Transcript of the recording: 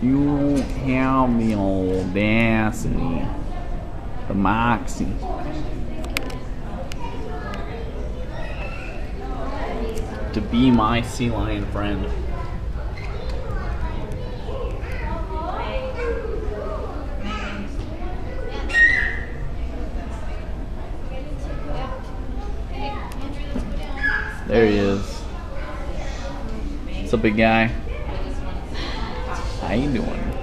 You have the audacity, the moxie. To be my sea lion friend. There he is. What's up, big guy? How you doing?